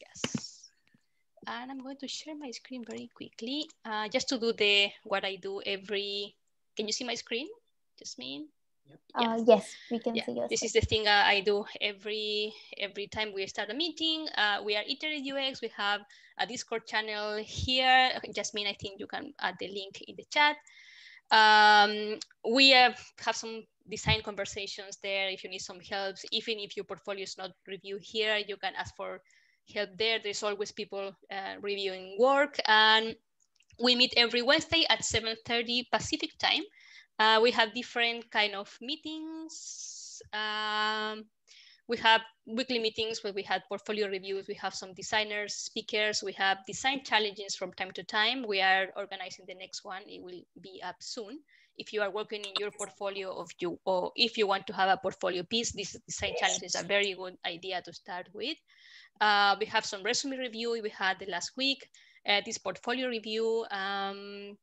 yes. And I'm going to share my screen very quickly, uh, just to do the what I do every. Can you see my screen, Jasmine? Yep. Uh, yes, we can yeah. see yours. This is the thing uh, I do every every time we start a meeting. Uh, we are Iterate UX. We have a Discord channel here. Jasmine, I think you can add the link in the chat. Um, we have, have some design conversations there if you need some help. Even if your portfolio is not reviewed here, you can ask for help there. There's always people uh, reviewing work. And we meet every Wednesday at 7.30 Pacific time. Uh, we have different kind of meetings. Um, we have weekly meetings where we had portfolio reviews. We have some designers, speakers. We have design challenges from time to time. We are organizing the next one. It will be up soon. If you are working in your portfolio of you, or if you want to have a portfolio piece, this design challenge is a very good idea to start with. Uh, we have some resume review we had the last week. Uh, this portfolio review. Um,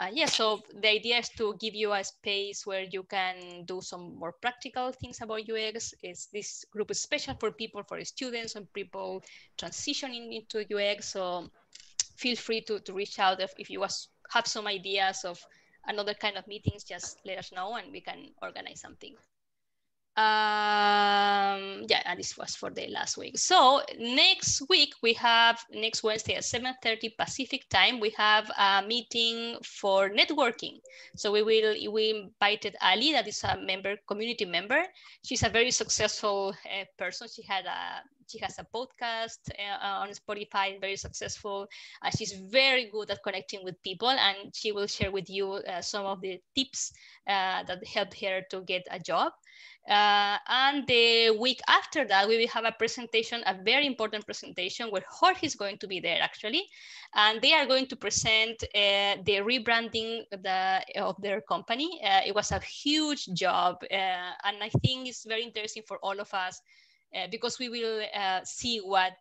uh, yeah, so the idea is to give you a space where you can do some more practical things about UX. Is this group is special for people, for students and people transitioning into UX. So feel free to, to reach out if, if you was, have some ideas of another kind of meetings, just let us know and we can organize something um yeah and this was for the last week. So next week we have next wednesday at 7 30 pacific time we have a meeting for networking. So we will we invited ali that is a member community member. She's a very successful uh, person. She had a she has a podcast uh, on spotify very successful uh, she's very good at connecting with people and she will share with you uh, some of the tips that helped her to get a job uh, and the week after that, we will have a presentation, a very important presentation where Jorge is going to be there actually. And they are going to present uh, the rebranding the, of their company. Uh, it was a huge job. And I think it's very interesting for all of us uh, because we will uh, see what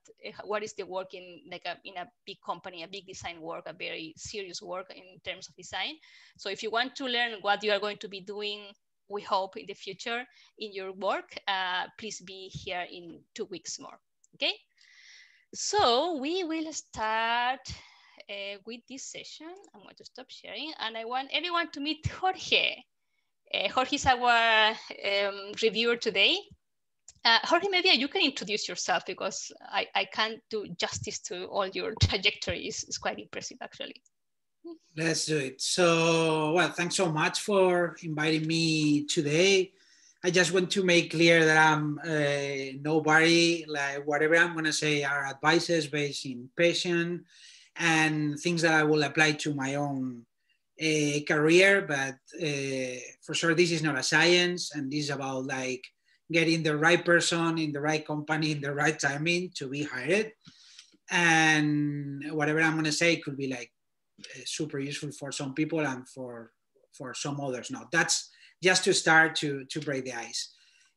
what is the work in like a in a big company, a big design work, a very serious work in terms of design. So if you want to learn what you are going to be doing we hope in the future in your work. Uh, please be here in two weeks more, okay? So we will start uh, with this session. I'm going to stop sharing and I want everyone to meet Jorge. Uh, Jorge is our um, reviewer today. Uh, Jorge, maybe you can introduce yourself because I, I can't do justice to all your trajectories. It's, quite impressive actually. Let's do it. So, well, thanks so much for inviting me today. I just want to make clear that I'm uh, nobody, like whatever I'm going to say are advices based in passion and things that I will apply to my own uh, career. But uh, for sure, this is not a science and this is about like getting the right person in the right company in the right timing to be hired. And whatever I'm going to say could be like uh, super useful for some people and for for some others not. That's just to start to to break the ice.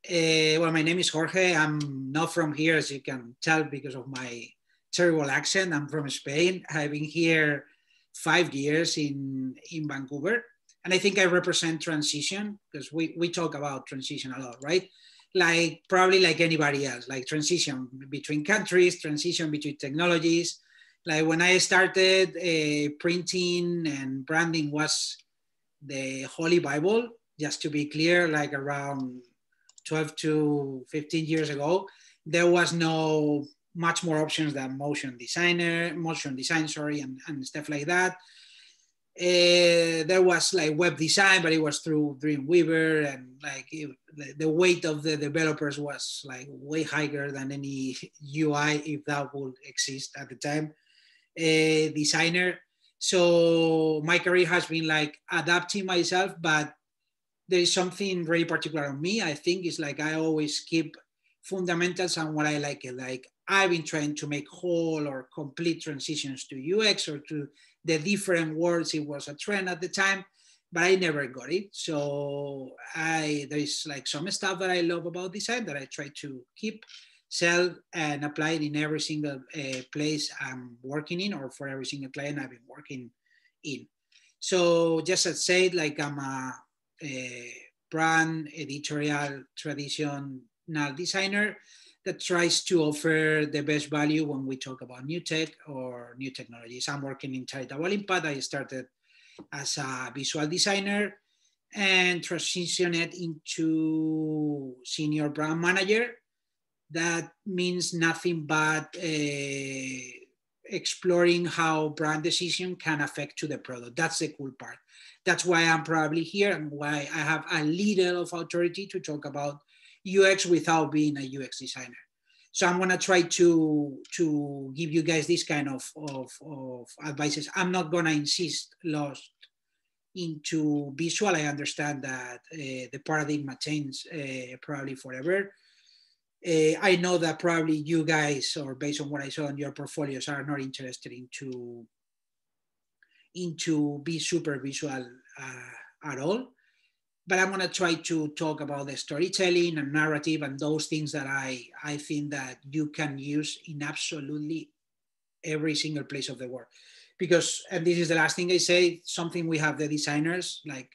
Uh, well, my name is Jorge. I'm not from here, as you can tell because of my terrible accent. I'm from Spain. I've been here five years in in Vancouver, and I think I represent transition because we we talk about transition a lot, right? Like probably like anybody else, like transition between countries, transition between technologies, like when I started uh, printing and branding was the Holy Bible, just to be clear, like around 12 to 15 years ago, there was no much more options than motion designer, motion design, sorry, and, and stuff like that. Uh, there was like web design, but it was through Dreamweaver, and like it, the, weight of the developers was like way higher than any UI if that would exist at the time a designer. So my career has been like adapting myself, but there is something really particular on me. I think it's like I always keep fundamentals and what I like it. Like I've been trying to make whole or complete transitions to UX or to the different words. It was a trend at the time, but I never got it. So I there's like some stuff that I love about design that I try to keep sell and apply it in every single uh, place I'm working in or for every single client I've been working in. So just as said, like I'm a, a brand editorial traditional designer that tries to offer the best value when we talk about new tech or new technologies. I'm working in Charitable Impact. I started as a visual designer and transitioned into senior brand manager. That means nothing but uh, exploring how brand decision can affect to the product. That's the cool part. That's why I'm probably here and why I have a little of authority to talk about UX without being a UX designer. So I'm gonna try to to give you guys this kind of of, of advices. I'm not gonna insist lost into visual. I understand that uh, the paradigm changes uh, probably forever. Uh, I know that probably you guys, or based on what I saw in your portfolios, are not interested into into be super visual uh, at all but I'm gonna try to talk about the storytelling and narrative and those things that I, I think that you can use in absolutely every single place of the world. Because, and this is the last thing I say, something we have the designers, like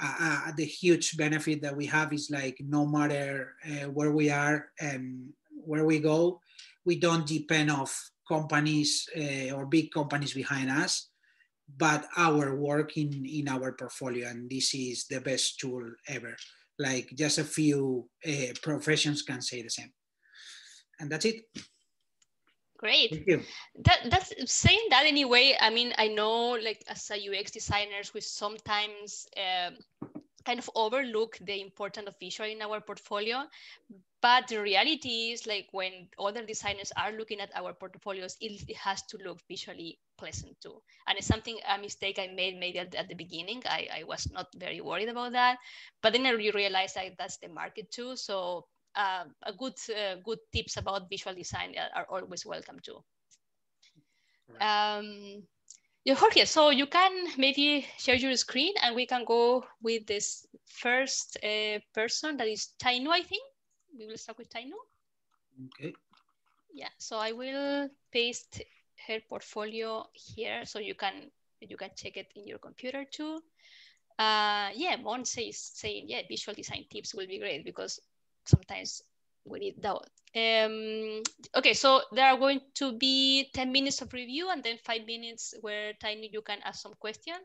uh, uh, the huge benefit that we have is like no matter uh, where we are and where we go, we don't depend of companies uh, or big companies behind us but our work in, in our portfolio. And this is the best tool ever. Like just a few uh, professions can say the same. And that's it. Great. Thank you. That, that's saying that anyway. I mean, I know like as a UX designers, we sometimes uh, kind of overlook the importance of visual in our portfolio but the reality is like when other designers are looking at our portfolios it, it, has to look visually pleasant too. And it's something a mistake i made maybe at, at the beginning. I, I was not very worried about that. But then i realized that that's the market too. So uh, a good uh, good tips about visual design are always welcome too. Right. um, yeah, Jorge, so you can maybe share your screen and we can go with this first uh, person that is Tainu, I think. We will start with Tainu. Okay. Yeah, so I will paste her portfolio here so you can you can check it in your computer too. Uh, yeah, Mon says saying yeah, visual design tips will be great because sometimes we need that. Um, okay, so there are going to be 10 minutes of review and then five minutes where Tainu, you can ask some questions.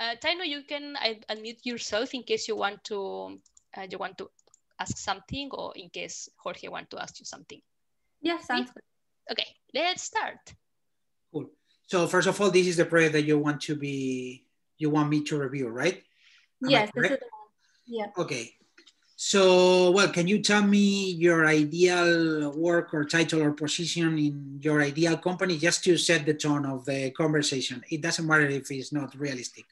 Uh, Tainu, you can unmute yourself in case you want to uh, you want to ask something or in case Jorge want to ask you something. Yeah, sounds good. Okay, let's start. Cool. So first of all, this is the project that you want to be, you want me to review, right? Am yes, this is the one. Yeah. Okay. So, well, can you tell me your ideal work or title or position in your ideal company just to set the tone of the conversation? It doesn't matter if it's not realistic.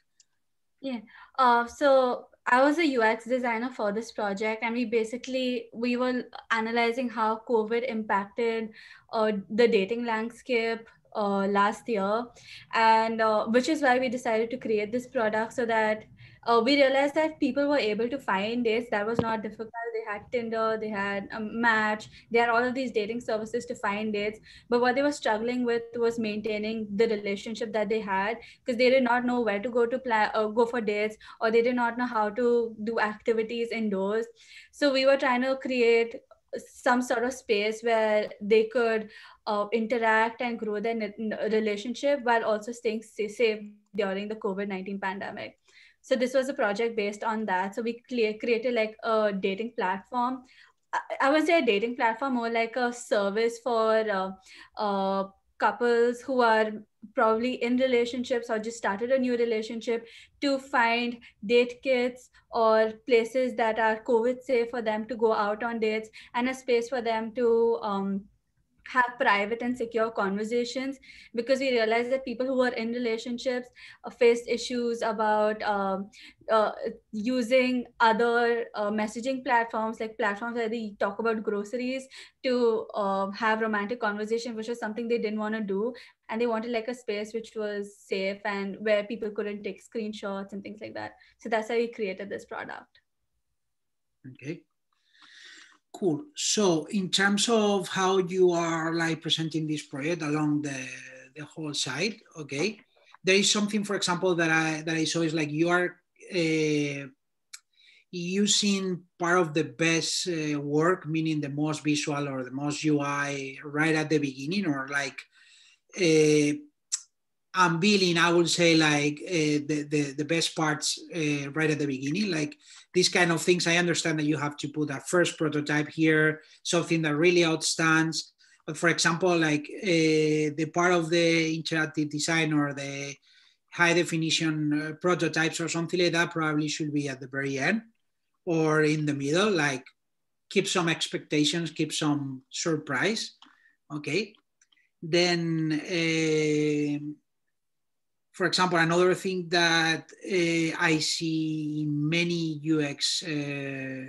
Yeah. Uh, so I was a UX designer for this project, and we basically we were analyzing how COVID impacted uh, the dating landscape uh, last year, and uh, which is why we decided to create this product so that uh, we realized that people were able to find dates that was not difficult. They had tinder they had a match. They had all of these dating services to find dates but what they were struggling with was maintaining the relationship that they had because they did not know where to go to plan uh, go for dates or they did not know how to do activities indoors. So we were trying to create some sort of space where they could uh, interact and grow their relationship while also staying safe during the covid-19 pandemic so this was a project based on that. So we clear, created like a dating platform. I would say a dating platform more like a service for uh, uh, couples who are probably in relationships or just started a new relationship to find date kits or places that are covid safe for them to go out on dates and a space for them to um, have private and secure conversations because we realized that people who are in relationships uh, faced issues about um, uh, using other uh, messaging platforms like platforms where they talk about groceries to uh, have romantic conversation which was something they didn't want to do. And they wanted like a space which was safe and where people couldn't take screenshots and things like that. So that's how we created this product. Okay Cool. So in terms of how you are like presenting this project along the, the whole site, okay, there is something, for example, that I that I saw is like you are uh, using part of the best uh, work, meaning the most visual or the most UI right at the beginning, or like uh, unveiling, I would say like uh, the, the, the best parts right at the beginning, like these kind of things. I understand that you have to put a first prototype here, something that really outstands. But for example, like uh, the part of the interactive design or the high definition uh, prototypes or something like that probably should be at the very end or in the middle, like keep some expectations, keep some surprise. Okay. Then, uh, for example, another thing that uh, I see in many UX uh,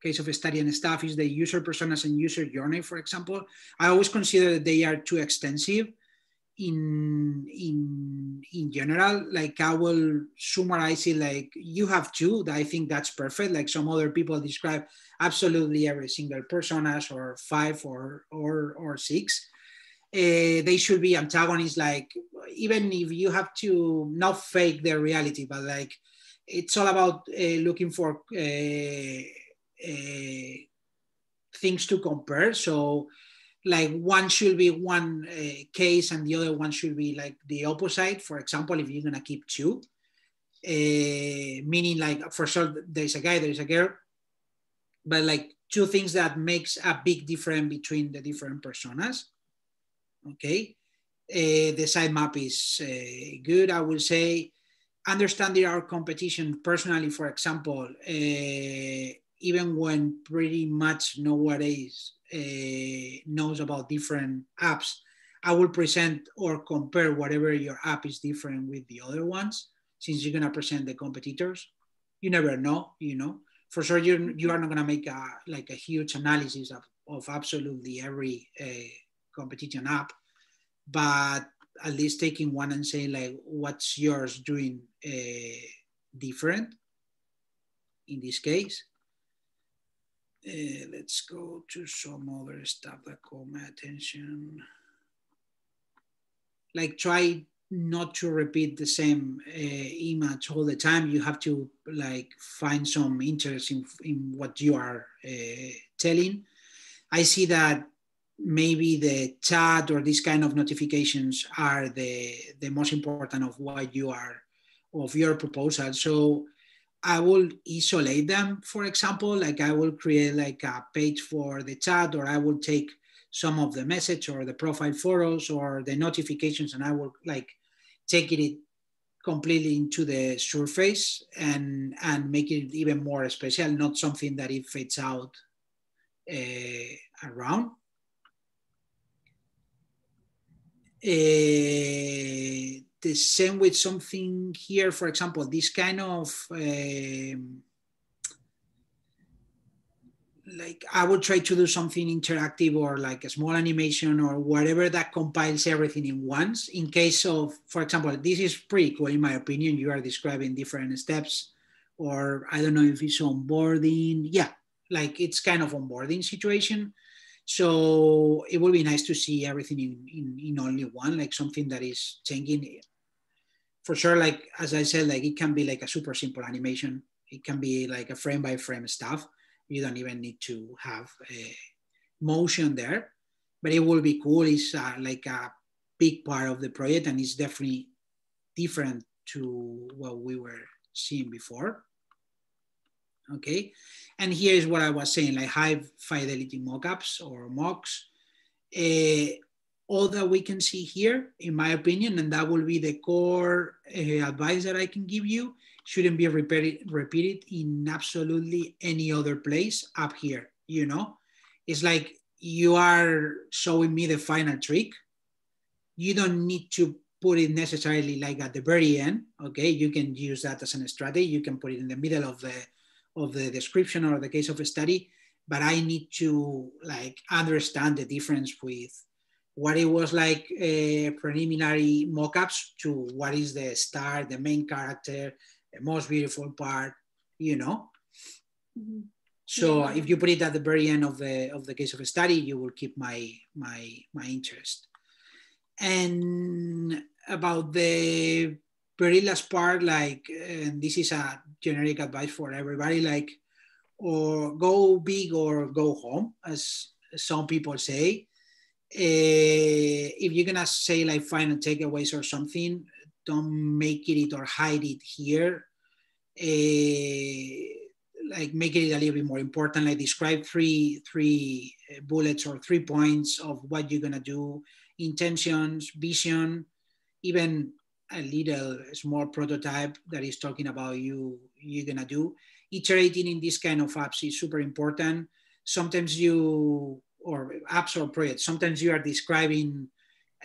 case of study and stuff is the user personas and user journey, for example. I always consider that they are too extensive in in in general. Like i will summarize it like you have two i think that's perfect. Like some other people describe absolutely every single personas or five or or or six. Uh, they should be antagonists like even if you have to not fake the reality but like it's all about uh, looking for uh, things to compare so like one should be one uh, case and the other one should be like the opposite. For example, if you're gonna keep two, uh, meaning like for sure there's a guy, there's a girl, but like two things that makes a big difference between the different personas. Okay, uh, the sitemap is uh, good. I will say understanding our competition personally, for example, uh, even when pretty much nowadays knows about different apps, I will present or compare whatever your app is different with the other ones, since you're gonna present the competitors. You never know, you know. For sure, you're, you are not gonna make a, like a huge analysis of, of absolutely every uh, competition app, but at least taking one and saying like, what's yours doing uh, different in this case uh, let's go to some other stuff that caught my attention. Like try not to repeat the same uh, image all the time. You have to like find some interest in, in what you are telling. I see that maybe the chat or these kind of notifications are the, the most important of what you are, of your proposal. So I will isolate them, for example, like I will create like a page for the chat, or I will take some of the message or the profile photos or the notifications, and I will like take it completely into the surface and and make it even more special, not something that it fades out uh, around. Uh, the same with something here, for example, this kind of um, like I would try to do something interactive or like a small animation or whatever that compiles everything in once. In case of, for example, this is pretty cool in my opinion. You are describing different steps, or I don't know if it's onboarding. Yeah, like it's kind of onboarding situation. So it would be nice to see everything in, in, in only one, like something that is changing for sure, like as I said, like it can be like a super simple animation. It can be like a frame by frame stuff. You don't even need to have a motion there, but it will be cool. It's uh, like a big part of the project, and it's definitely different to what we were seeing before. Okay, and here is what I was saying, like high fidelity mockups or mocks. Uh, all that we can see here, in my opinion, and that will be the core uh, advice that I can give you, shouldn't be repeated, repeated in absolutely any other place up here, you know? It's like you are showing me the final trick. You don't need to put it necessarily like at the very end, okay? You can use that as a strategy. You can put it in the middle of the, of the description or the case of a study, but I need to like understand the difference with what it was like uh, preliminary mock-ups to what is the star, the main character, the most beautiful part, you know. Mm-hmm. So yeah. if you put it at the very end of the of the case of a study, you will keep my my my interest. And about the very last part, like, and this is a generic advice for everybody, like or go big or go home, as some people say. Uh, if you're gonna say like final takeaways or something, don't make it or hide it here. Uh, like make it a little bit more important. Like describe three three bullets or three points of what you're gonna do, intentions, vision, even a little small prototype that is talking about you you're gonna do. Iterating in this kind of apps is super important. Sometimes you or apps or projects. Sometimes you are describing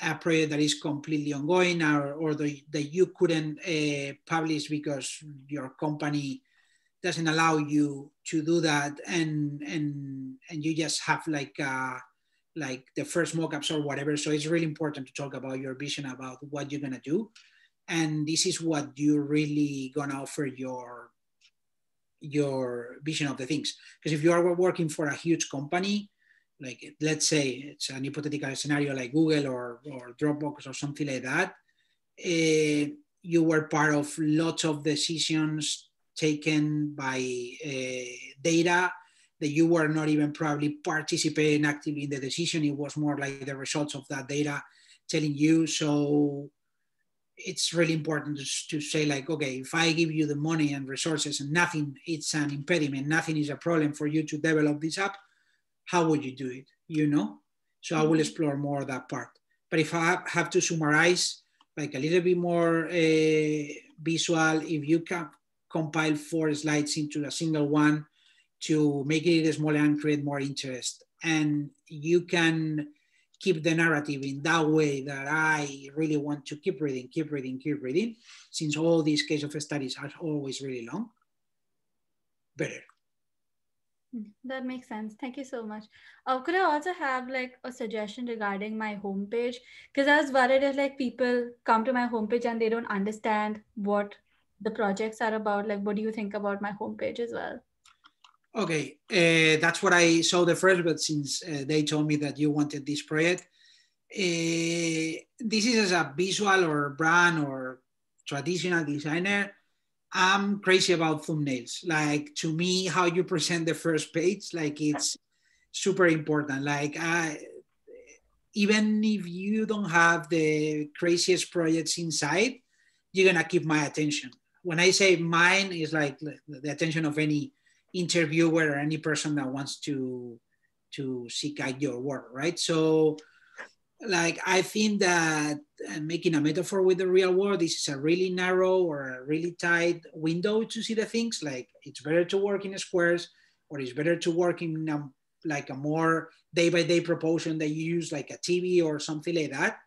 a project that is completely ongoing or, or the, that you couldn't uh, publish because your company doesn't allow you to do that and and and you just have like uh, like the first mockups or whatever so it's really important to talk about your vision about what you're gonna do and this is what you're really gonna offer your your vision of the things. Because if you are working for a huge company like let's say it's an hypothetical scenario like google or, or dropbox or something like that uh, you were part of lots of decisions taken by uh, data that you were not even probably participating actively in the decision. It was more like the results of that data telling you. So it's really important to, to say like okay if i give you the money and resources and nothing it's an impediment nothing is a problem for you to develop this app how would you do it? You know? So I will mm-hmm. explore more that part. But if I have to summarize, like a little bit more uh, visual, if you can compile four slides into a single one to make it smaller and create more interest, and you can keep the narrative in that way that I really want to keep reading, keep reading, keep reading, since all these case of studies are always really long, better. That makes sense. Thank you so much. Uh, could I also have like a suggestion regarding my homepage? Because I was worried if like people come to my homepage and they don't understand what the projects are about. Like, what do you think about my homepage as well? Okay, uh, that's what I saw the first, but since uh, they told me that you wanted this project, uh, this is as a visual or brand or traditional designer I'm crazy about thumbnails. Like to me, how you present the first page, like it's super important. Like I, even if you don't have the craziest projects inside, you're gonna keep my attention. When I say mine, is like the attention of any interviewer or any person that wants to to seek out your work, right? So like I think that uh, making a metaphor with the real world, this is a really narrow or a really tight window to see the things. Like it's better to work in squares, or it's better to work in a, like a more day by day proportion that you use like a TV or something like that.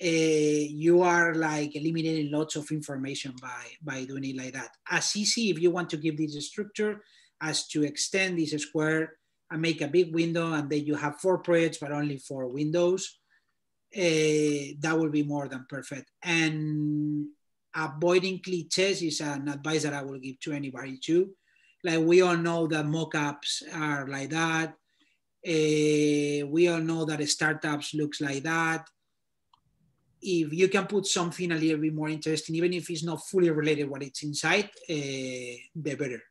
Uh, you are like eliminating lots of information by by doing it like that. As easy if you want to give this structure as to extend this square and make a big window, and then you have four projects but only four windows uh, that will be more than perfect. And avoiding cliches is an advice that I will give to anybody too. Like we all know that mockups are like that. Uh, we all know that startups looks like that. If you can put something a little bit more interesting, even if it's not fully related what it's inside, uh, the better.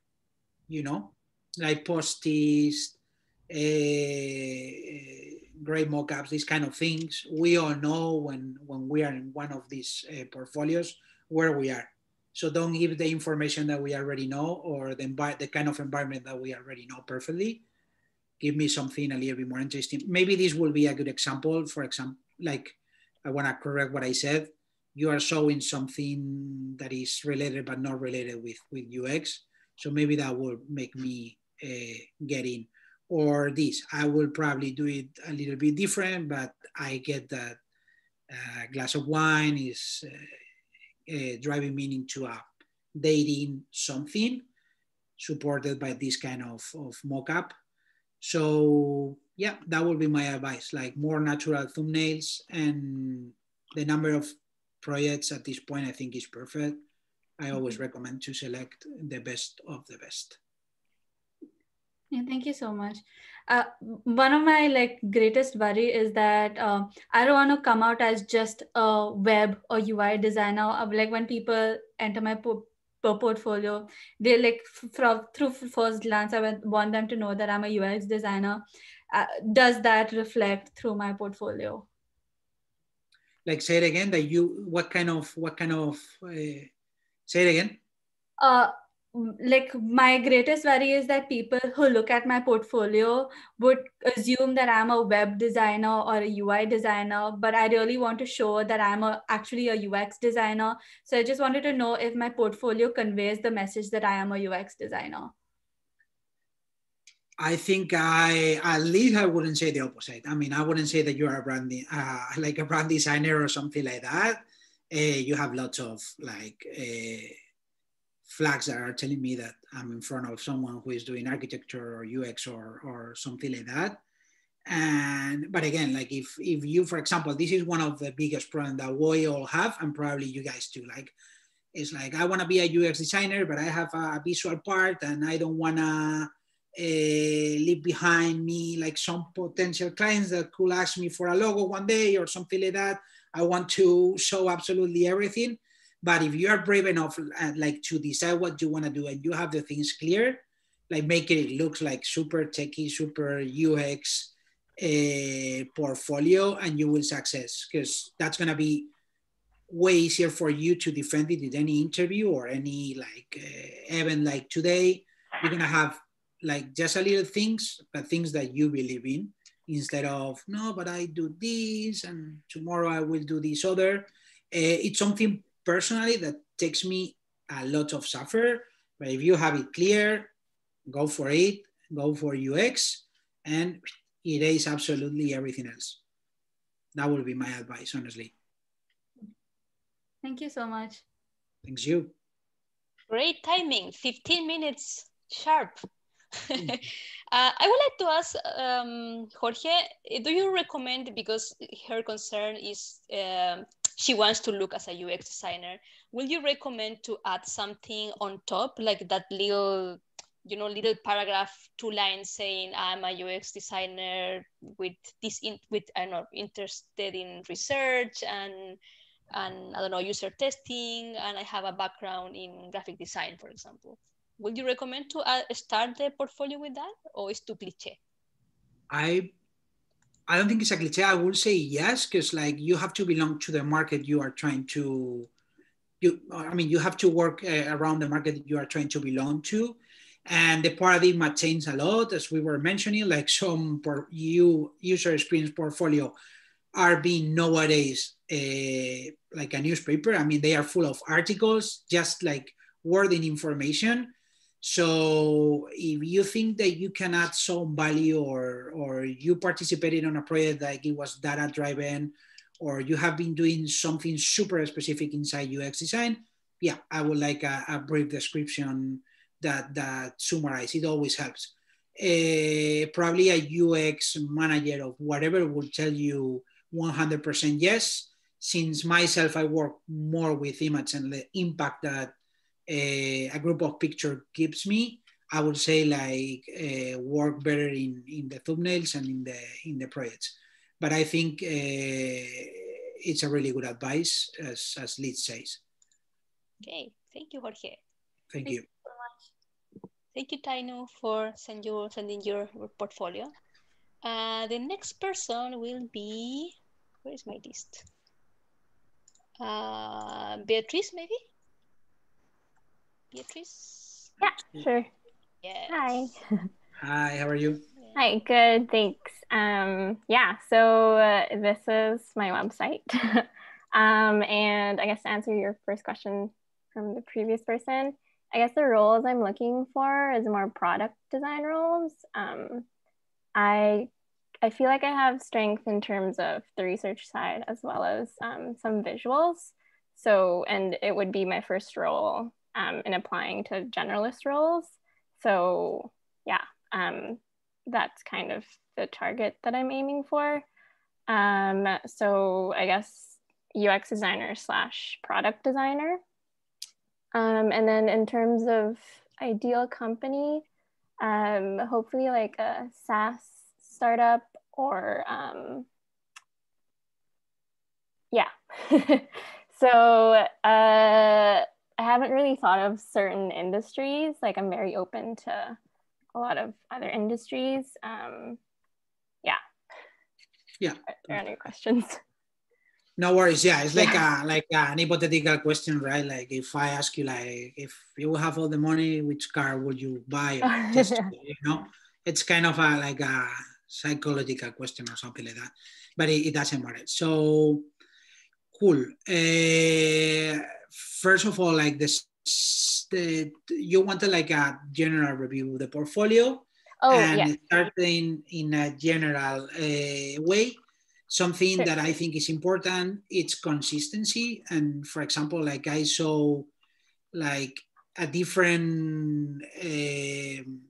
You know, like post-its, uh, great mockups, these kind of things. We all know when when we are in one of these uh, portfolios where we are. So don't give the information that we already know or the, the kind of environment that we already know perfectly. Give me something a little bit more interesting. Maybe this will be a good example. For example, like I want to correct what I said. You are showing something that is related but not related with, with UX. So maybe that will make me uh, get in or this. I will probably do it a little bit different, but I get that a uh, glass of wine is uh, driving me into a dating something supported by this kind of, of mock-up. So yeah, that would be my advice, like more natural thumbnails and the number of projects at this point, I think is perfect. I always recommend to select the best of the best. Yeah, thank you so much. Uh, one of my like greatest worry is that uh, I don't want to come out as just a web or UI designer. Of, Like when people enter my po- portfolio. They like from through first glance, I want them to know that I'm a UX designer. Uh, does that reflect through my portfolio? Like say it again. That you what kind of what kind of uh, say it again. Uh, like my greatest worry is that people who look at my portfolio would assume that i'm a web designer or a ui designer but i really want to show that i'm a, actually a ux designer so i just wanted to know if my portfolio conveys the message that i am a ux designer I think I at least I wouldn't say the opposite. I mean, I wouldn't say that you are a brand uh, like a brand designer or something like that. Uh, you have lots of like uh, flags that are telling me that I'm in front of someone who is doing architecture or UX or, or something like that. And but again, like if if you, for example, this is one of the biggest problems that we all have, and probably you guys too. Like it's like I want to be a UX designer, but I have a visual part, and I don't want to uh, leave behind me like some potential clients that could ask me for a logo one day or something like that. I want to show absolutely everything. But if you are brave enough, uh, like to decide what you want to do, and you have the things clear, like make it look like super techy, super UX uh, portfolio, and you will success because that's gonna be way easier for you to defend it in any interview or any like uh, event like today. You're gonna have like just a little things, but things that you believe in instead of no, but I do this and tomorrow I will do this other. Uh, it's something personally that takes me a lot of suffer. But if you have it clear, go for it, go for UX, and erase absolutely everything else. That would be my advice, honestly. Thank you so much. Thanks you. Great timing, 15 minutes sharp. uh, I would like to ask um, Jorge, do you recommend, because her concern is um, she wants to look as a UX designer, will you recommend to add something on top, like that little, you know, little paragraph, two lines saying I'm a UX designer with this, in, with I don't know, interested in research and and I don't know, user testing, and I have a background in graphic design, for example. Would you recommend to uh, start the portfolio with that, or is too cliche? I I don't think it's a cliche. I would say yes, because like you have to belong to the market you are trying to. You, I mean, you have to work uh, around the market you are trying to belong to, and the paradigm changed a lot, as we were mentioning. Like some por- you user experience portfolio are being nowadays uh, like a newspaper. I mean, they are full of articles, just like wording information so if you think that you can add some value or, or you participated on a project like it was data driven or you have been doing something super specific inside UX design, yeah, I would like a, a brief description that, that summarize. It always helps. Uh, probably a UX manager of whatever will tell you 100% yes. Since myself, I work more with image and the impact that a, a group of picture gives me, I would say like uh, work better in, in the thumbnails and in the in the projects. But I think uh, it's a really good advice, as as Liz says. Okay, thank you, Jorge. Thank, thank you. so much. Thank you, Tainu, for send your, sending your portfolio. Uh, the next person will be, where is my list? Uh, Beatrice, maybe? Beatrice? Yeah, sure. Yes. Hi. Hi, how are you? Hi, good, thanks. Um, yeah, so uh, this is my website. um, and I guess to answer your first question from the previous person, I guess the roles I'm looking for is more product design roles. Um, I I feel like I have strength in terms of the research side as well as um, some visuals. So, and it would be my first role um, in applying to generalist roles. So yeah, um, that's kind of the target that I'm aiming for. Um, so I guess UX designer slash product designer. Um, and then in terms of ideal company, um, hopefully like a SaaS startup or um, yeah. so uh, I haven't really thought of certain industries. Like I'm very open to a lot of other industries. Um, yeah. Yeah. Are there any questions? No worries. Yeah, it's like a like an hypothetical question, right? Like if I ask you, like, if you have all the money, which car would you buy? Just, you know, it's kind of a like a psychological question or something like that, but it, it doesn't matter. So cool. Uh, first of all, like this, the, you wanted like a general review of the portfolio. Oh, and yeah. starting in a general uh, way something Sure. that i think is important it's consistency and for example like i saw like a different um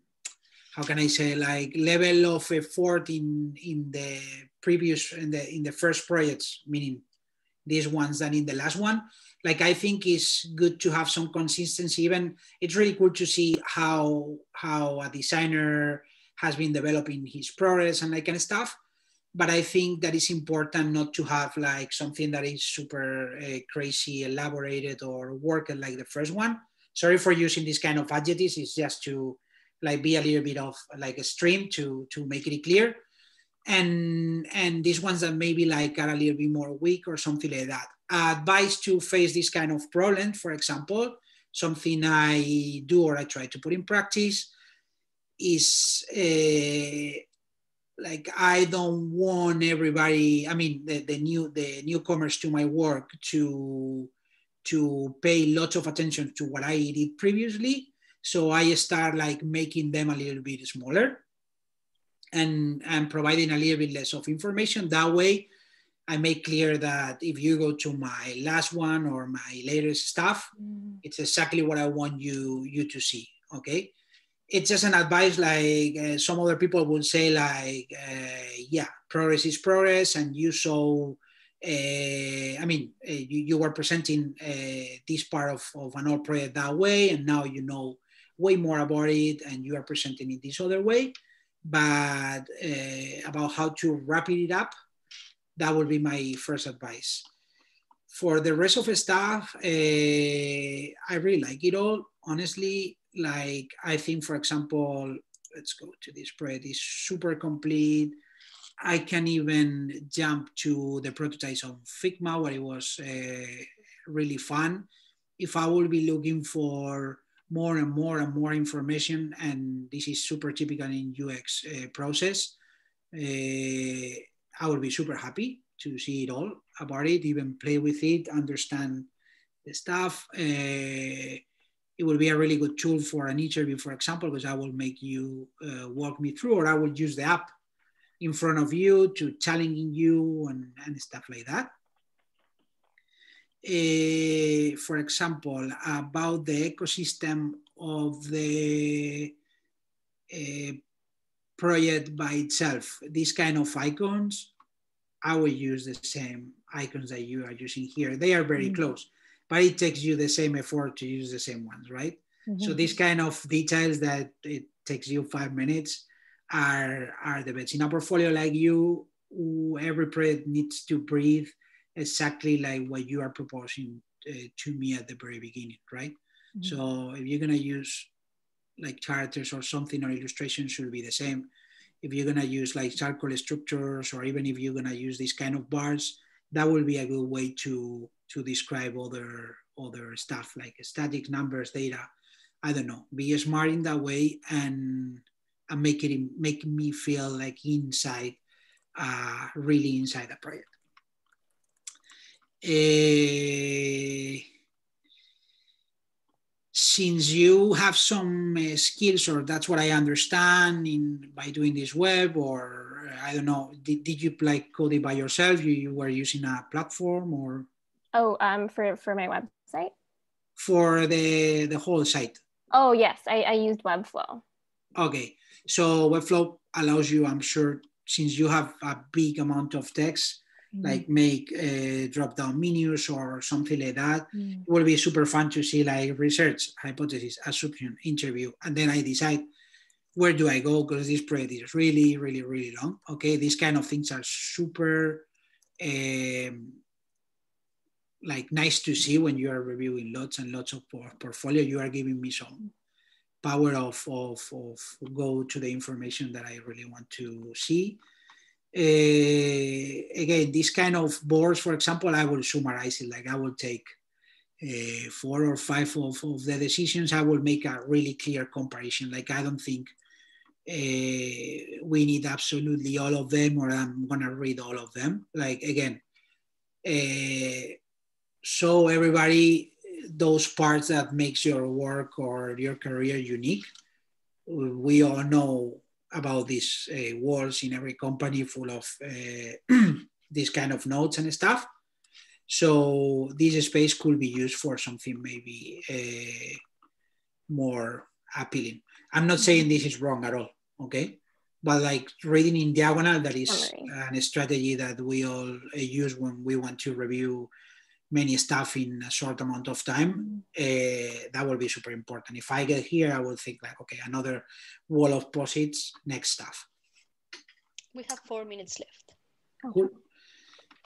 how can i say like level of effort in in the previous in the in the first projects meaning these ones than in the last one like i think it's good to have some consistency even it's really cool to see how how a designer has been developing his progress and that kind of stuff but I think that it's important not to have like something that is super uh, crazy elaborated or worked like the first one. Sorry for using this kind of adjectives. It's just to like be a little bit of like a stream to to make it clear. And and these ones that maybe like are a little bit more weak or something like that. Advice to face this kind of problem, for example, something I do or I try to put in practice is uh, like I don't want everybody. I mean, the, the new the newcomers to my work to to pay lots of attention to what I did previously. So I start like making them a little bit smaller and and providing a little bit less of information. That way, I make clear that if you go to my last one or my latest stuff, it's exactly what I want you you to see. Okay it's just an advice like uh, some other people would say like uh, yeah progress is progress and you saw uh, i mean uh, you, you were presenting uh, this part of, of an old project that way and now you know way more about it and you are presenting it this other way but uh, about how to wrap it up that would be my first advice for the rest of the staff, uh, i really like it all honestly like I think, for example, let's go to this project, is super complete. I can even jump to the prototypes on Figma where it was uh, really fun. If I will be looking for more and more and more information, and this is super typical in UX uh, process, uh, I will be super happy to see it all about it, even play with it, understand the stuff. Uh, it will be a really good tool for an interview, for example, because I will make you uh, walk me through, or I will use the app in front of you to challenging you and, and stuff like that. Uh, for example, about the ecosystem of the uh, project by itself, these kind of icons, I will use the same icons that you are using here. They are very mm -hmm. close but it takes you the same effort to use the same ones, right? Mm-hmm. So these kind of details that it takes you five minutes are are the best. In a portfolio like you, every project needs to breathe exactly like what you are proposing uh, to me at the very beginning, right? Mm-hmm. So if you're gonna use like characters or something or illustrations should be the same. If you're gonna use like circle structures or even if you're gonna use these kind of bars, that will be a good way to to describe other other stuff like static numbers, data. I don't know. Be smart in that way and and make it make me feel like inside, uh, really inside the project. Uh, since you have some uh, skills, or that's what I understand in by doing this web, or I don't know, did, did you like code it by yourself? You, you were using a platform or? Oh, um, for for my website. For the the whole site. Oh yes, I, I used Webflow. Okay, so Webflow allows you, I'm sure, since you have a big amount of text, mm-hmm. like make uh, drop down menus or something like that. Mm-hmm. It will be super fun to see like research, hypothesis, assumption, interview, and then I decide where do I go because this project is really, really, really long. Okay, these kind of things are super. Um, like nice to see when you are reviewing lots and lots of portfolio. You are giving me some power of, of, of go to the information that I really want to see. Uh, again, this kind of boards, for example, I will summarize it. Like I will take uh, four or five of, of the decisions. I will make a really clear comparison. Like I don't think uh, we need absolutely all of them, or I'm gonna read all of them. Like again, uh, show everybody those parts that makes your work or your career unique. We all know about these uh, walls in every company full of uh, this kind of notes and stuff. So this space could be used for something maybe uh, more appealing. I'm not saying this is wrong at all, okay? But like reading in diagonal, that is a strategy that we all uh, use when we want to review many stuff in a short amount of time, uh, that will be super important. If I get here, I will think like, okay, another wall of post-its, next stuff. We have four minutes left. Cool.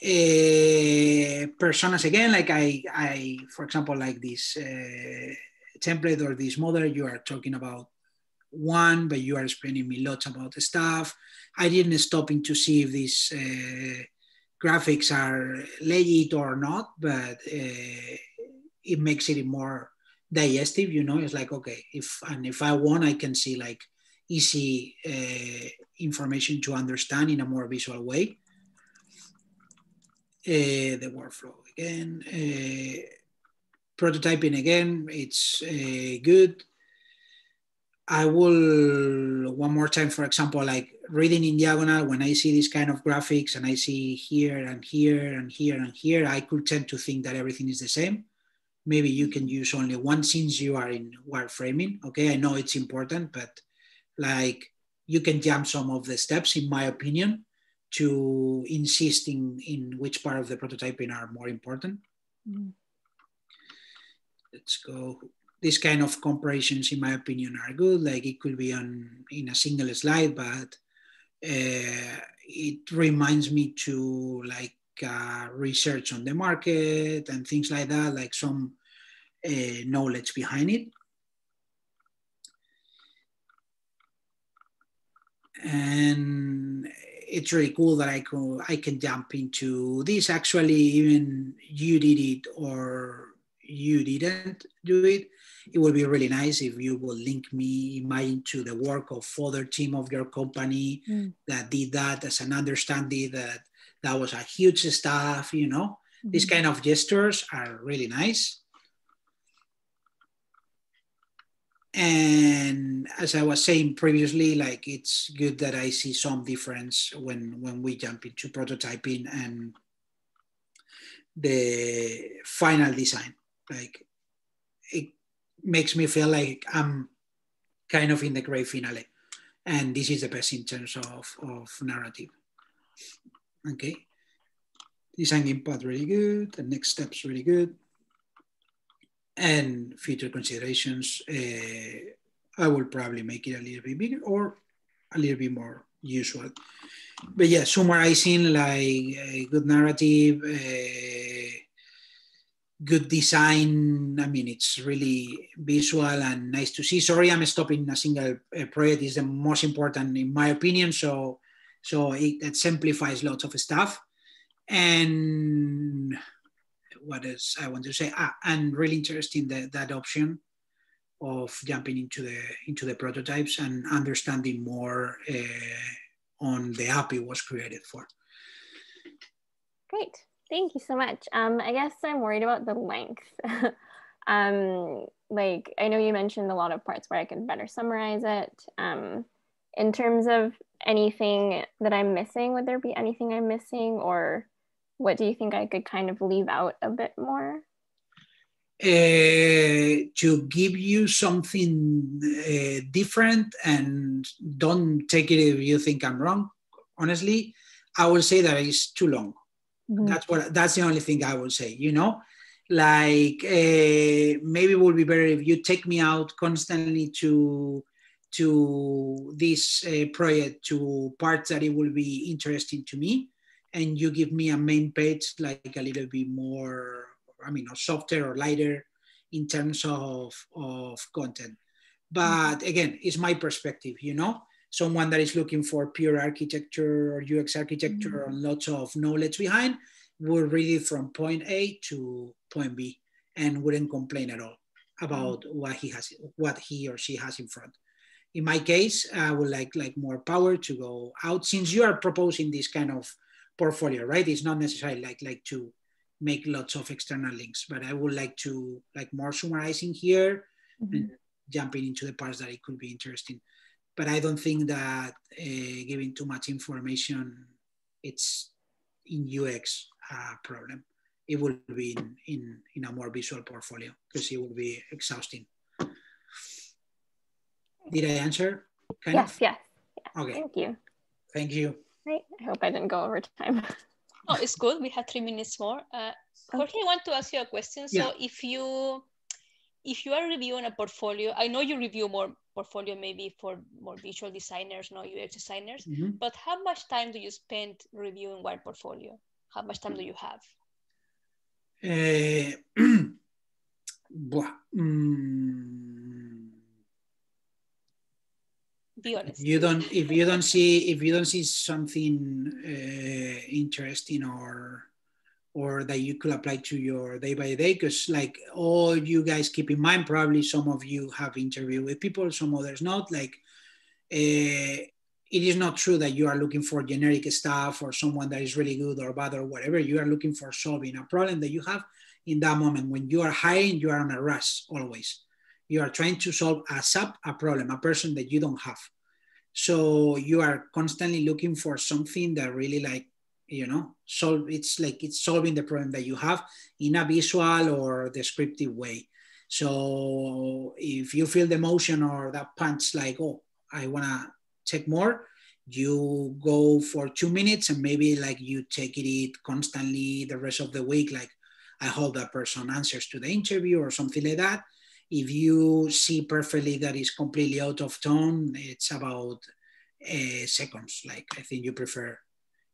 Uh, personas again, like I, I, for example, like this uh, template or this model, you are talking about one, but you are explaining me lots about the stuff. I didn't stop in to see if this graphics are legit or not, but uh, it makes it more digestive. You know, it's like okay, if and if I want, I can see like easy uh, information to understand in a more visual way. Uh, the workflow again, prototyping again, it's good. I will one more time, for example, like reading in diagonal, when I see this kind of graphics and I see here and here and here and here, I could tend to think that everything is the same. Maybe you can use only one since you are in wireframing. Okay, I know it's important, but like you can jump some of the steps, in my opinion, to insist in, which part of the prototyping are more important. Mm. Let's go this kind of comparisons, in my opinion, are good. Like it could be on in a single slide, but uh, it reminds me to like uh, research on the market and things like that, like some uh, knowledge behind it. And it's really cool that I can I can jump into this. Actually, even you did it or you didn't do it it would be really nice if you would link me imagine to the work of other team of your company mm. that did that as an understanding that that was a huge staff you know mm-hmm. these kind of gestures are really nice and as i was saying previously like it's good that i see some difference when when we jump into prototyping and the final design like makes me feel like I'm kind of in the great finale. And this is the best in terms of, of narrative. Okay. Design impact really good. The next steps really good. And future considerations, uh, I will probably make it a little bit bigger or a little bit more usual. But yeah, summarizing like a good narrative, uh, good design. I mean, it's really visual and nice to see. Sorry, I'm stopping a single uh, project. is the most important in my opinion. So, so it, it simplifies lots of stuff. And what else I want to say? Ah, and really interesting that that option of jumping into the into the prototypes and understanding more uh, on the app it was created for. Great. Thank you so much. Um, I guess I'm worried about the length. um, like I know you mentioned a lot of parts where I could better summarize it. Um, in terms of anything that I'm missing, would there be anything I'm missing, or what do you think I could kind of leave out a bit more? Uh, to give you something uh, different and don't take it if you think I'm wrong. Honestly, I will say that it's too long. Mm-hmm. That's what. That's the only thing I would say. You know, like uh, maybe it would be better if you take me out constantly to to this uh, project to parts that it will be interesting to me and you give me a main page like a little bit more I mean, or softer or lighter in terms of, of content. But again, it's my perspective, you know, someone that is looking for pure architecture or UX architecture mm-hmm. and lots of knowledge behind will read it from point A to point B and wouldn't complain at all about mm-hmm. what he has, what he or she has in front. In my case, I would like like more power to go out since you are proposing this kind of portfolio, right? It's not necessarily like like to make lots of external links, but I would like to like more summarizing here mm-hmm. and jumping into the parts that it could be interesting. But I don't think that uh, giving too much information, it's in UX uh, problem. It will be in, in, in a more visual portfolio because it will be exhausting. Did I answer? Kind yes, of? yes, yes. Okay. Thank you. Thank you. Right. I hope I didn't go over time. oh, it's good. We have three minutes more. Uh, Jorge, I want to ask you a question. So yeah. if you if you are reviewing a portfolio, I know you review more portfolio maybe for more visual designers, no UX designers, mm -hmm. but how much time do you spend reviewing one portfolio? How much time do you have? Uh, mm, be honest. You don't if you don't see if you don't see something uh, interesting or or that you could apply to your day by day because like all you guys keep in mind probably some of you have interviewed with people some others not like uh, it is not true that you are looking for generic stuff or someone that is really good or bad or whatever. You are looking for solving a problem that you have in that moment. When you are hiring you are on a rush always. You are trying to solve a sub a problem a person that you don't have. So you are constantly looking for something that really like you know solve it's like it's solving the problem that you have in a visual or descriptive way. So if you feel the emotion or that punch like oh i want to take more you go for two minutes and maybe like you take it constantly the rest of the week like i hope that person answers to the interview or something like that. If you see perfectly that is completely out of tone it's about uh, seconds like i think you prefer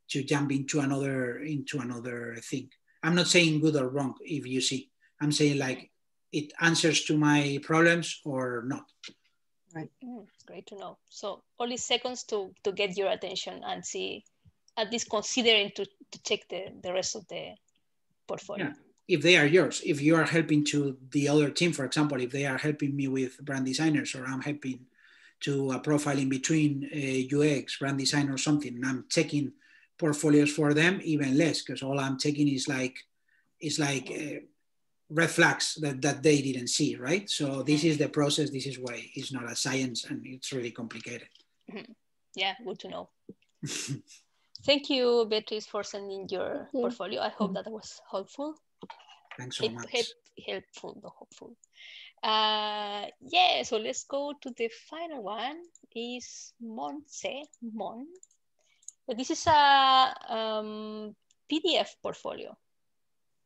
to jump into another into another thing. I'm not saying good or wrong if you see. I'm saying like it answers to my problems or not. Right. Mm, great to know. So only seconds to to get your attention and see at least considering to, to check the, the rest of the portfolio. Yeah. If they are yours, if you are helping to the other team, for example, if they are helping me with brand designers or I'm helping to a profile in between uh, UX, brand design or something, and I'm checking portfolios for them even less because all I'm taking is like is like uh, red flags that, that they didn't see, right? So this is the process. This is why it's not a science and it's really complicated. Mm-hmm. Yeah, good to know. Thank you, Beatrice, for sending your portfolio. I hope that was helpful. Thanks so much. Help, helpful, not hopeful. Uh, yeah, so let's go to the final one. Is Montse Mon but this is a um, PDF portfolio.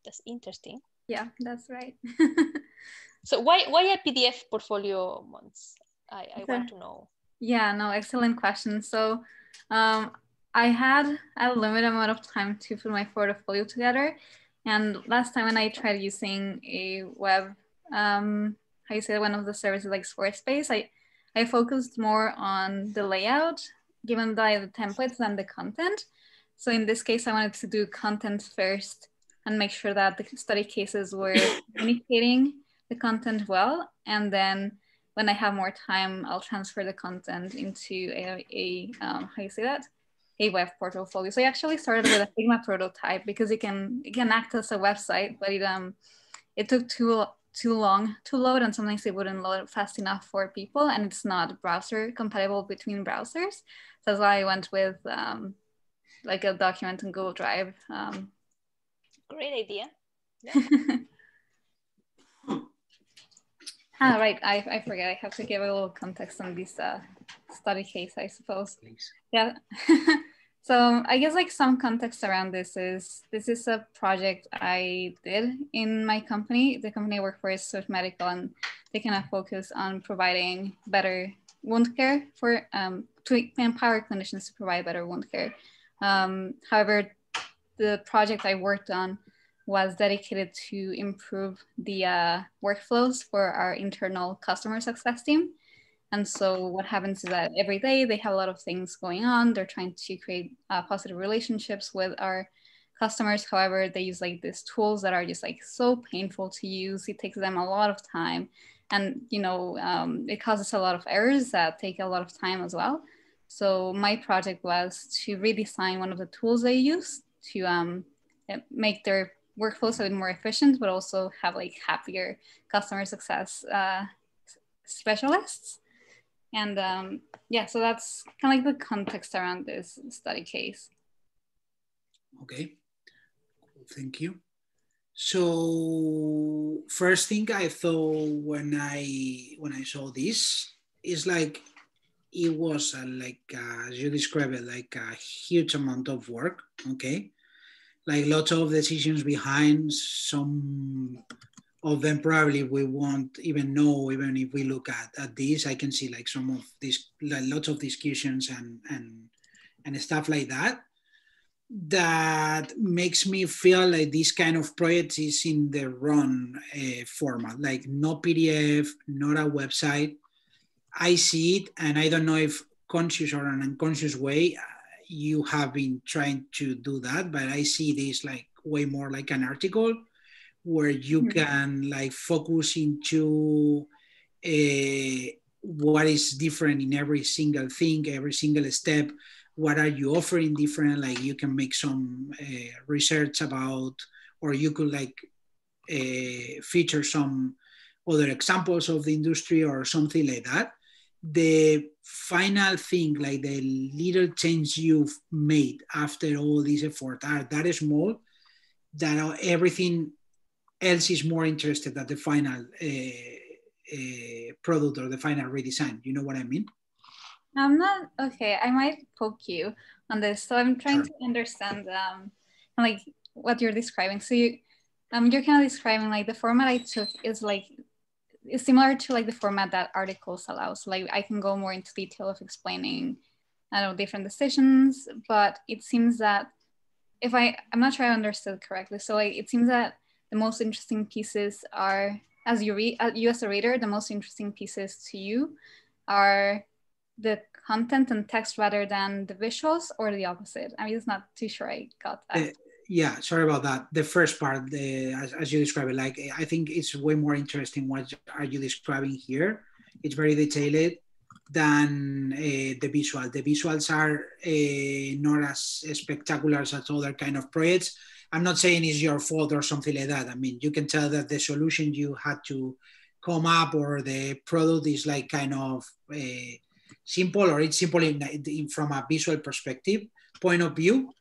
That's interesting. Yeah, that's right. so why why a PDF portfolio Montse? I, I want to know. Yeah, no, excellent question. So um, I had a limited amount of time to put my portfolio together. And last time when I tried using a web, um, how you say one of the services like Squarespace, I, I focused more on the layout given by the templates and the content. So in this case, I wanted to do content first and make sure that the study cases were communicating the content well. And then when I have more time, I'll transfer the content into a, a um, how you say that? A web portfolio. So I actually started with a Figma prototype because it can it can act as a website, but it um it took too too long to load and sometimes it wouldn't load fast enough for people and it's not browser compatible between browsers. So that's why I went with um, like a document in Google Drive. Um, Great idea. ah, right. I, I forget. I have to give a little context on this uh, study case, I suppose. Please. Yeah. so I guess like some context around this is this is a project I did in my company. The company I work for is Swift Medical, and they kind of focus on providing better wound care for um, to empower clinicians to provide better wound care. Um, however, the project I worked on was dedicated to improve the uh, workflows for our internal customer success team. And so what happens is that every day they have a lot of things going on. They're trying to create uh, positive relationships with our customers. However, they use like these tools that are just like so painful to use. It takes them a lot of time. And, you know, um, it causes a lot of errors that take a lot of time as well. So my project was to redesign one of the tools they use to um, make their workflows a bit more efficient, but also have like happier customer success uh, specialists. And um, yeah, so that's kind of like the context around this study case. Okay, thank you. So first thing I thought when I when I saw this is like it was a, like as you describe it like a huge amount of work. Okay, like lots of decisions behind some of them probably we won't even know even if we look at, at this i can see like some of these like lots of discussions and and and stuff like that that makes me feel like this kind of project is in the wrong uh, format. Like no pdf not a website. I see it and i don't know if conscious or an unconscious way you have been trying to do that, but I see this like way more like an article where you mm-hmm. can like focus into uh, what is different in every single thing, every single step. What are you offering different? Like you can make some uh, research about, or you could like uh, feature some other examples of the industry or something like that the final thing, like the little change you've made after all this effort are that small that everything else is more interested at the final uh, uh, product or the final redesign. You know what I mean? I'm not okay. I might poke you on this. So I'm trying sure. to understand um, like what you're describing. So you um, you're kind of describing like the format I took is like it's similar to like the format that articles allows. Like I can go more into detail of explaining, I don't know, different decisions, but it seems that if I, I'm not sure I understood correctly. So like, it seems that the most interesting pieces are, as you read, you as a reader, the most interesting pieces to you are the content and text rather than the visuals or the opposite. I mean, it's not too sure I got that. Uh, yeah sorry about that the first part the, as, as you describe it like i think it's way more interesting what are you describing here it's very detailed than uh, the visual the visuals are uh, not as spectacular as other kind of projects i'm not saying it's your fault or something like that. I mean you can tell that the solution you had to come up or the product is like kind of uh, simple or it's simple in, in, from a visual perspective point of view.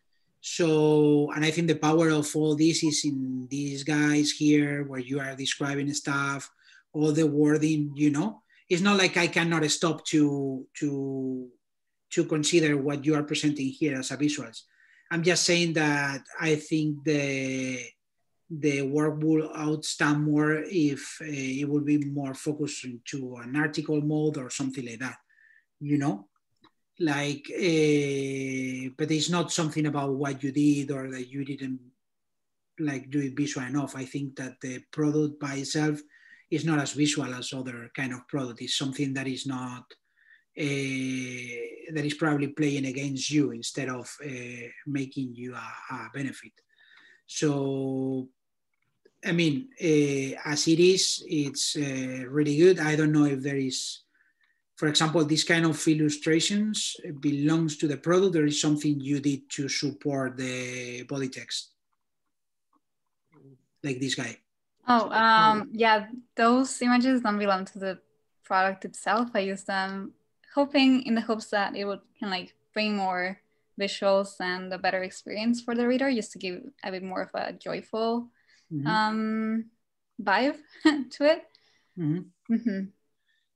So, and I think the power of all this is in these guys here, where you are describing stuff, all the wording, you know, it's not like I cannot stop to to to consider what you are presenting here as a visuals. I'm just saying that I think the the work will outstand more if uh, it will be more focused into an article mode or something like that, you know? Like uh, but it's not something about what you did or that you didn't like do it visual enough. I think that the product by itself is not as visual as other kind of product. It's something that is not uh, that is probably playing against you instead of uh, making you a, a, benefit so i mean uh, as it is it's really good i don't know if there is for example, this kind of illustrations belongs to the product or is something you did to support the body text? Like this guy. Oh, um, yeah, those images don't belong to the product itself. I use them hoping in the hopes that it would can like bring more visuals and a better experience for the reader just to give a bit more of a joyful mm-hmm. um, vibe to it. Mm-hmm. Mm-hmm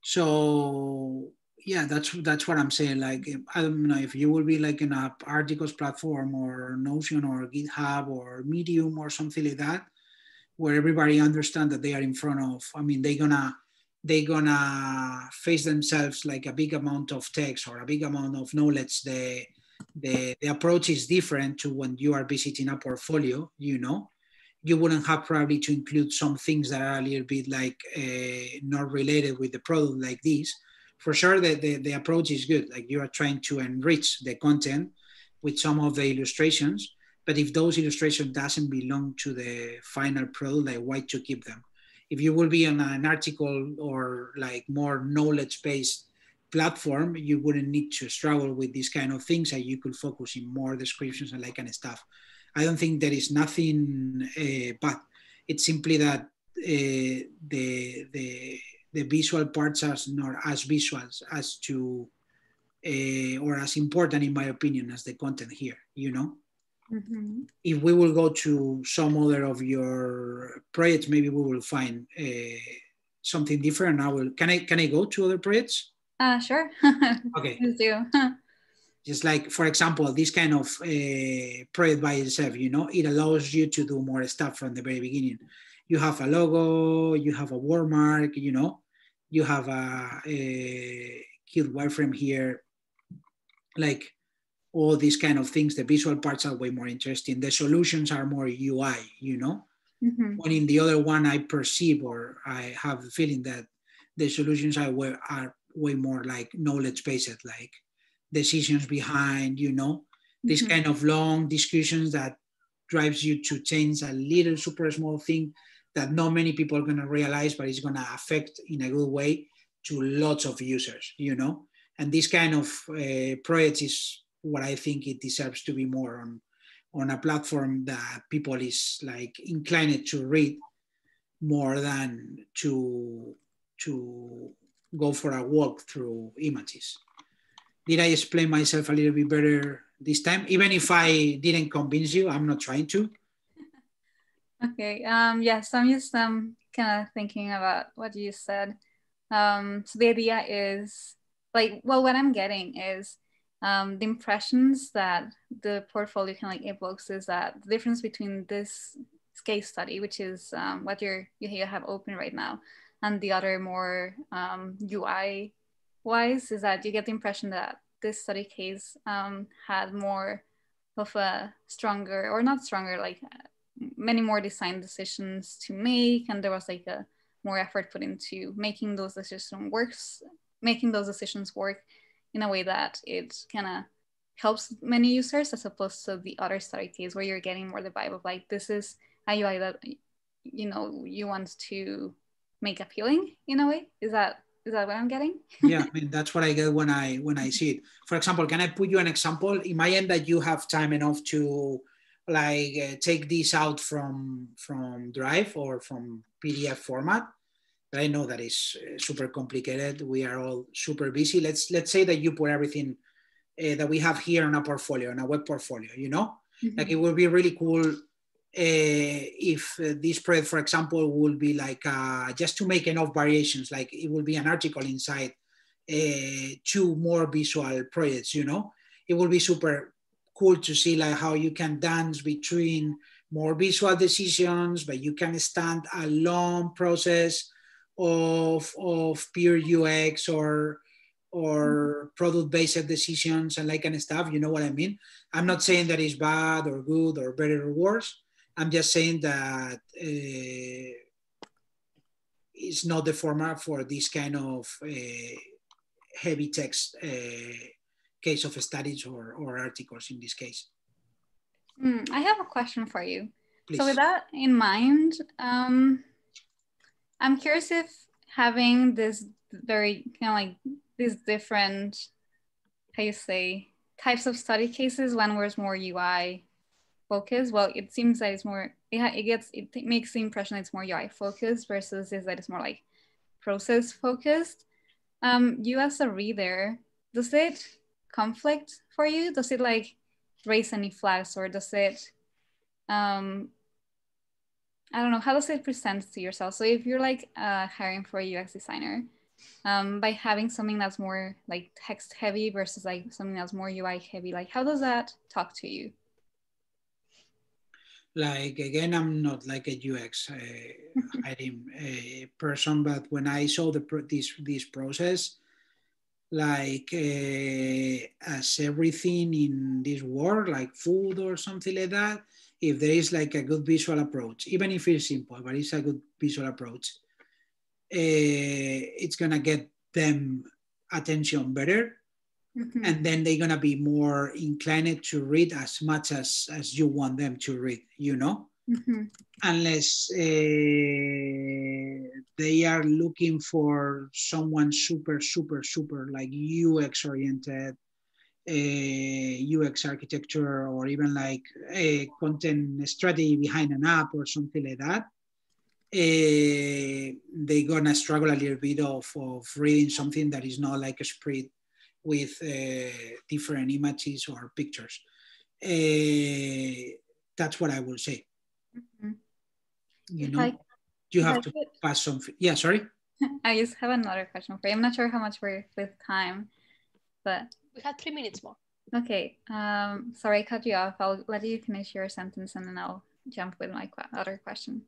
so yeah that's that's what i'm saying like i don't know if you will be like in a articles platform or notion or github or medium or something like that where everybody understand that they are in front of i mean they're gonna they're gonna face themselves like a big amount of text or a big amount of knowledge the the, the approach is different to when you are visiting a portfolio you know you wouldn't have probably to include some things that are a little bit like uh, not related with the product like this. For sure, the, the, the approach is good. Like you are trying to enrich the content with some of the illustrations, but if those illustrations doesn't belong to the final product, like why to keep them? If you will be on an article or like more knowledge-based platform, you wouldn't need to struggle with these kind of things and you could focus in more descriptions and like kind of stuff. I don't think there is nothing uh, bad. It's simply that uh, the, the, the visual parts are not as visuals as to, uh, or as important in my opinion as the content here, you know? Mm-hmm. If we will go to some other of your projects, maybe we will find uh, something different. I will. Can I can I go to other projects? Uh, sure. okay. Please do. Just like, for example, this kind of uh, project by itself, you know, it allows you to do more stuff from the very beginning. You have a logo, you have a watermark, you know, you have a, a cute wireframe here, like all these kind of things. The visual parts are way more interesting. The solutions are more UI, you know. Mm-hmm. When in the other one, I perceive or I have the feeling that the solutions are, are way more like knowledge based, like decisions behind, you know, this mm-hmm. kind of long discussions that drives you to change a little super small thing that not many people are going to realize, but it's going to affect in a good way to lots of users, you know. And this kind of uh, project is what I think it deserves to be more on on a platform that people is like inclined to read more than to to go for a walk through images. Did I explain myself a little bit better this time? Even if I didn't convince you, I'm not trying to. Okay. Um, yes, I'm just um, kind of thinking about what you said. Um, so the idea is like, well, what I'm getting is um, the impressions that the portfolio kind of like evokes is that the difference between this case study, which is um, what you're you have open right now, and the other more um, UI wise is that you get the impression that this study case um, had more of a stronger or not stronger like many more design decisions to make and there was like a more effort put into making those decisions works making those decisions work in a way that it kind of helps many users as opposed to the other study case where you're getting more the vibe of like this is a UI that you know you want to make appealing in a way. Is that is that what i'm getting? Yeah i mean that's what i get when i when i see it. For example can i put you an example? Imagine that you have time enough to like uh, take this out from from drive or from pdf format i know that is uh, super complicated. We are all super busy. Let's let's say that you put everything uh, that we have here in a portfolio in a web portfolio you know? Mm-hmm. like it would be really cool uh, if uh, this project, for example, will be like uh, just to make enough variations, like it will be an article inside two more visual projects, you know, it will be super cool to see like how you can dance between more visual decisions, but you can stand a long process of, of pure UX or or product-based decisions and like kind of stuff. You know what I mean? I'm not saying that it's bad or good or better or worse. I'm just saying that uh, it's not the format for this kind of uh, heavy text uh, case of studies or, or articles in this case. Mm, I have a question for you. Please. So with that in mind, um, I'm curious if having this very kind of like these different, how you say, types of study cases, one where it's more UI focused. Well, it seems that it's more, it, it gets, it makes the impression it's more UI focused versus is that it's more like process focused. Um, you as a reader, does it conflict for you? Does it like raise any flags or does it, um, I don't know, how does it present to yourself? So if you're like uh, hiring for a UX designer, um, by having something that's more like text heavy versus like something that's more UI heavy, like how does that talk to you? like again i'm not like a ux uh, hiring uh, person but when i saw the this this process like uh, as everything in this world like food or something like that if there is like a good visual approach, even if it's simple, but it's a good visual approach, uh, it's gonna get them attention better Mm-hmm. and then they're gonna be more inclined to read as much as as you want them to read you know mm-hmm. unless uh, they are looking for someone super super super like ux oriented ux architecture or even like a content strategy behind an app or something like that uh, they're gonna struggle a little bit of, of reading something that is not like a spread with uh, different images or pictures. Uh, that's what I will say. Mm-hmm. You know, I, you have to pass some. Yeah, sorry. I just have another question for you. I'm not sure how much we're with time, but we have three minutes more. Okay. Um, sorry, I cut you off. I'll let you finish your sentence and then I'll jump with my other question.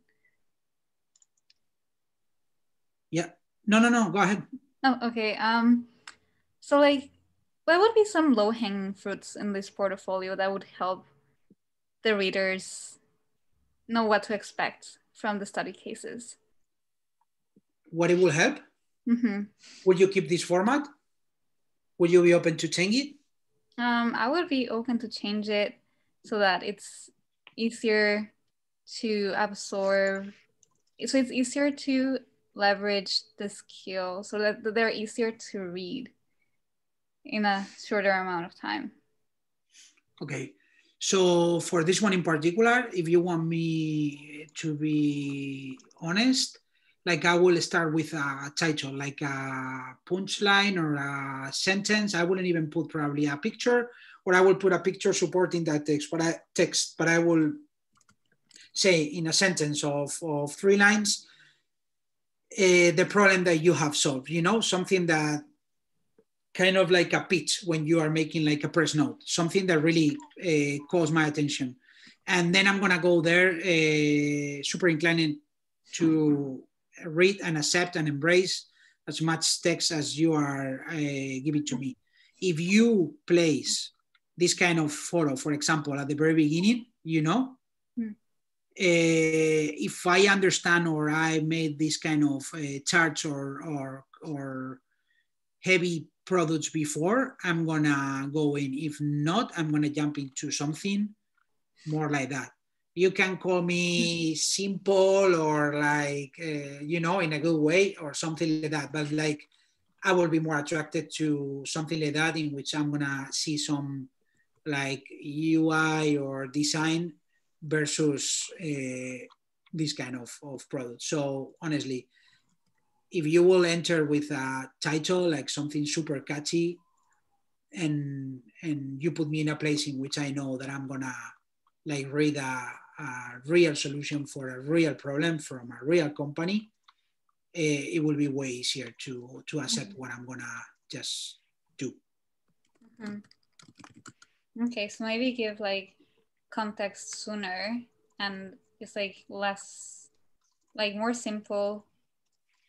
Yeah. No, no, no. Go ahead. Oh, okay. Um, so like, what would be some low hanging fruits in this portfolio that would help the readers know what to expect from the study cases? What it will help? Mm-hmm. Would you keep this format? Would you be open to change it? Um, I would be open to change it so that it's easier to absorb. So it's easier to leverage the skill so that they're easier to read in a shorter amount of time. Okay. So for this one in particular, if you want me to be honest, like I will start with a title, like a punchline or a sentence. I wouldn't even put probably a picture, or I will put a picture supporting that text, but I text, but I will say in a sentence of, of three lines, uh, the problem that you have solved, you know, something that kind of like a pitch when you are making like a press note, something that really uh, my attention. And then I'm gonna go there, uh, super inclining to read and accept and embrace as much text as you are uh, giving to me. If you place this kind of photo, for example, at the very beginning, you know, mm. if I understand or I made this kind of charts or or or heavy products before, I'm gonna go in. If not, I'm gonna jump into something more like that. You can call me simple or like, uh, you know, in a good way or something like that. But like, I will be more attracted to something like that in which I'm gonna see some like UI or design versus uh, this kind of, of product. So honestly, if you will enter with a title like something super catchy and and you put me in a place in which I know that I'm gonna like read a, a real solution for a real problem from a real company, uh, it will be way easier to to accept mm-hmm. what I'm gonna just do. Mm-hmm. Okay, so maybe give like context sooner and it's like less like more simple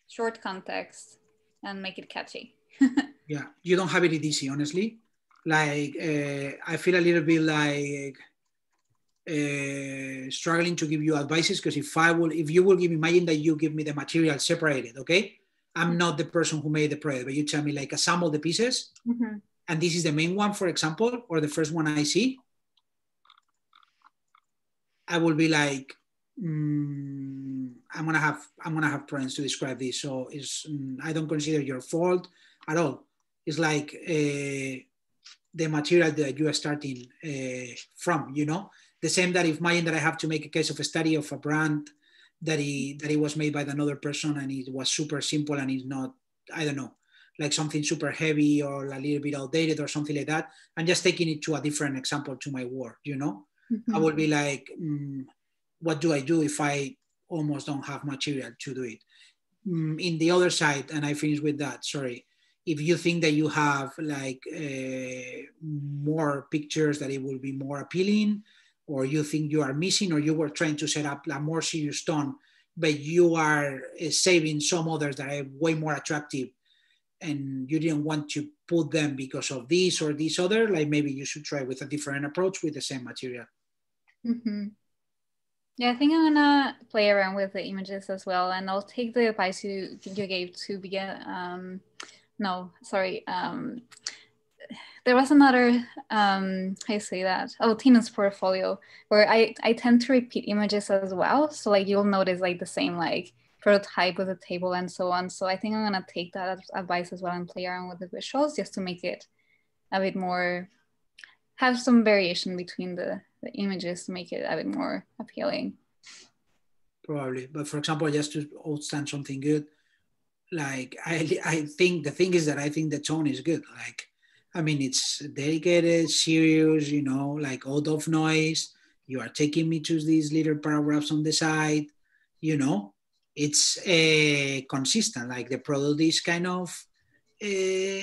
short context and make it catchy. yeah, you don't have it easy, honestly. Like uh, I feel a little bit like uh, struggling to give you advices because if I will, if you will give, me, imagine that you give me the material separated, okay? I'm not the person who made the project, but you tell me like assemble the pieces, mm-hmm. and this is the main one, for example, or the first one I see. I will be like, mm, I'm gonna have I'm gonna have problems to describe this. So it's mm, I don't consider your fault at all. It's like uh, the material that you are starting uh, from. You know, the same that if imagine that I have to make a case of a study of a brand that he that it was made by another person and it was super simple and it's not I don't know like something super heavy or a little bit outdated or something like that. I'm just taking it to a different example to my work. You know, mm-hmm. I would be like. Mm, what do I do if I almost don't have material to do it? Mm, in the other side, and I finish with that, sorry, if you think that you have like uh, more pictures that it will be more appealing, or you think you are missing, or you were trying to set up a more serious tone, but you are uh, saving some others that are way more attractive and you didn't want to put them because of this or this other, like maybe you should try with a different approach with the same material. Mm-hmm. Yeah, I think I'm gonna play around with the images as well, and I'll take the advice you you gave to begin. Um, no, sorry. Um, there was another um, you say that? Oh, Tainu's portfolio, where I I tend to repeat images as well. So like you'll notice like the same like prototype with a table and so on. So I think I'm gonna take that advice as well and play around with the visuals just to make it a bit more have some variation between the, the images to make it a bit more appealing. Probably, but for example, just to outstand something good, like I I think the thing is that I think the tone is good. Like I mean, it's dedicated, serious, you know, like out of noise. You are taking me to these little paragraphs on the side, you know, it's uh, consistent. Like the product is kind of uh,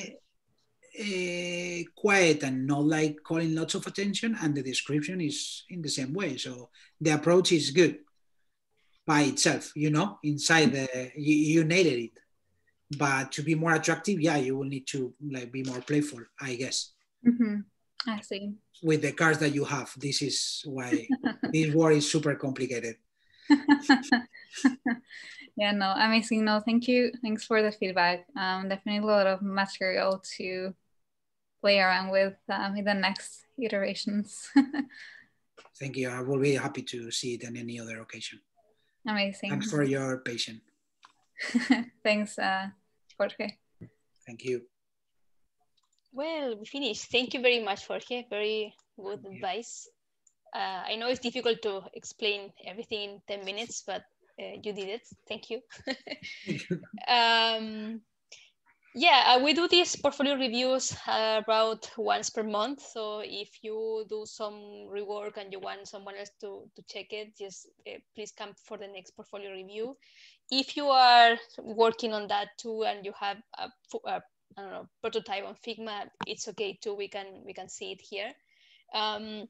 uh, quiet and not like calling lots of attention, and the description is in the same way. So the approach is good by itself, you know, inside the you, you nailed it. But to be more attractive, yeah, you will need to like be more playful, I guess. Mm-hmm. I see. With the cars that you have, this is why this war is super complicated. yeah, no, amazing. No, thank you. Thanks for the feedback. Um, definitely a lot of material to play around with um, in the next iterations. thank you. I will be happy to see it on any other occasion. Amazing. Thanks for your patience. Thanks, uh, Jorge. Thank you. Well, we finished. Thank you very much, Jorge. Very good Thank advice. Uh, I know it's difficult to explain everything in 10 minutes, but uh, you did it. Thank you. um, yeah, uh, we do these portfolio reviews uh, about once per month. So if you do some rework and you want someone else to, to check it, just uh, please come for the next portfolio review. If you are working on that too and you have a, a I don't know, prototype on Figma, it's okay too. We can we can see it here. Um,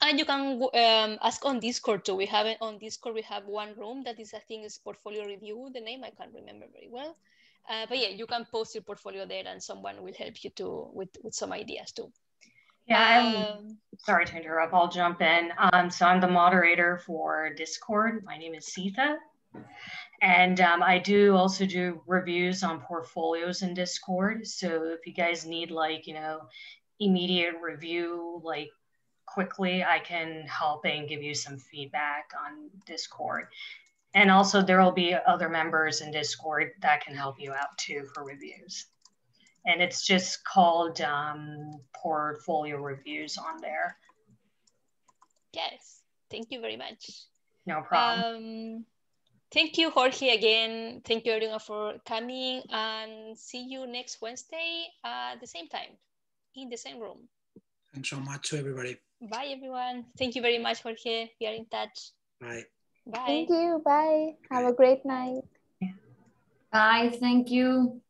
and you can um, ask on Discord too. We have it on Discord. We have one room that is, I think, is portfolio review. The name I can't remember very well, uh, but yeah, you can post your portfolio there, and someone will help you to with with some ideas too. Yeah, um, sorry to interrupt. I'll jump in. Um, so I'm the moderator for Discord. My name is Sita, and um, I do also do reviews on portfolios in Discord. So if you guys need like you know immediate review, like quickly, I can help and give you some feedback on Discord. And also there will be other members in Discord that can help you out too for reviews. And it's just called um, portfolio reviews on there. Yes, thank you very much. No problem. Um, thank you, Jorge, again. Thank you, everyone, for coming and see you next Wednesday at the same time in the same room. Thanks so much to everybody. Bye, everyone. Thank you very much, Jorge. We are in touch. Bye. Bye. Thank you. Bye. Have a great night. Bye. Thank you.